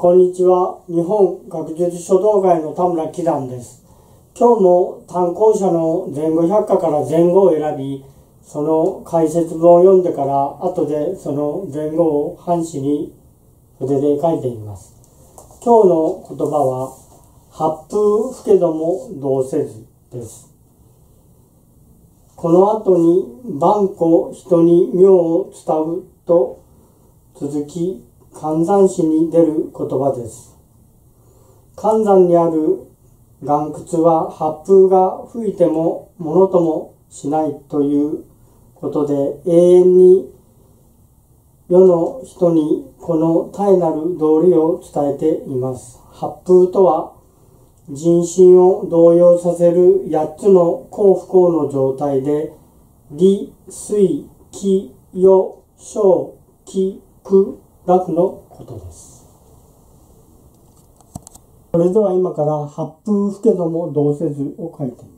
こんにちは。日本学術書道会の田村紀段です。今日も単行者の前後百科から前後を選び、その解説文を読んでから後でその前後を半紙に筆で書いています。今日の言葉は、八風吹けどもどうせずです。この後に万古人に名を伝うと続き寒山詩に出る言葉です。寒山にある岩窟は発風が吹いてもものともしないということで永遠に世の人にこの大なる道理を伝えています。発風とは人心を動揺させる8つの幸不幸の状態で理、水、気、予、小、気、苦、楽のことです。それでは今から八風吹けどもどうせずを書いてみます。